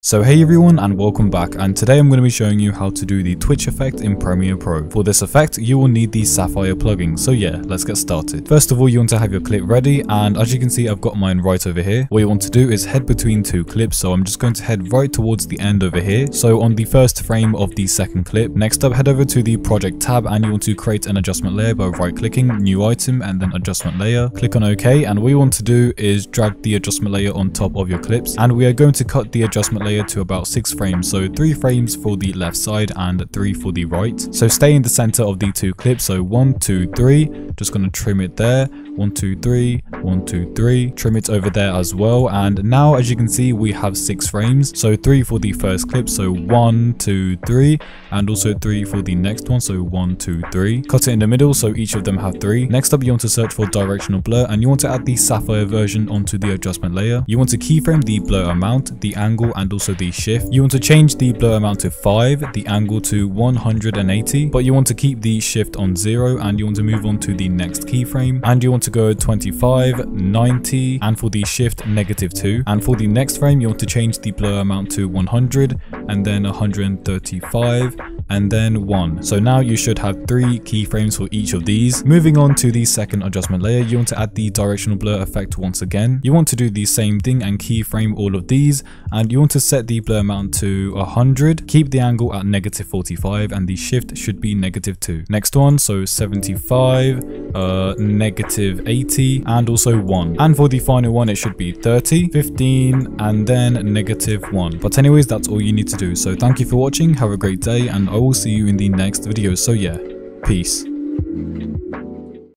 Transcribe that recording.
So hey everyone and welcome back and today I'm going to be showing you how to do the twitch effect in Premiere Pro. For this effect you will need the Sapphire plugin so yeah let's get started. First of all you want to have your clip ready and as you can see I've got mine right over here. What you want to do is head between two clips so I'm just going to head right towards the end over here. So on the first frame of the second clip. Next up head over to the project tab and you want to create an adjustment layer by right clicking new item and then adjustment layer. Click on ok and what you want to do is drag the adjustment layer on top of your clips and we are going to cut the adjustment layer to about 6 frames, so 3 frames for the left side and 3 for the right. So stay in the center of the two clips, so 1, 2, 3, just going to trim it there, 1, 2, 3, 1, 2, 3, trim it over there as well, and now as you can see we have 6 frames, so 3 for the first clip, so 1, 2, 3, and also 3 for the next one, so 1, 2, 3. Cut it in the middle, so each of them have 3. Next up you want to search for directional blur, and you want to add the sapphire version onto the adjustment layer. You want to keyframe the blur amount, the angle, and also the shift. You want to change the blur amount to 5, the angle to 180, but you want to keep the shift on 0 and you want to move on to the next keyframe. And you want to go 25, 90 and for the shift negative 2 and for the next frame you want to change the blur amount to 100 and then 135 and then 1. So now you should have 3 keyframes for each of these. Moving on to the second adjustment layer, you want to add the directional blur effect once again. You want to do the same thing and keyframe all of these and you want to set the blur amount to 100. Keep the angle at negative 45 and the shift should be negative 2. Next one, so 75, uh, negative 80 and also 1. And for the final one, it should be 30, 15 and then negative 1. But anyways, that's all you need to do. So thank you for watching, have a great day and I will see you in the next video. So yeah, peace.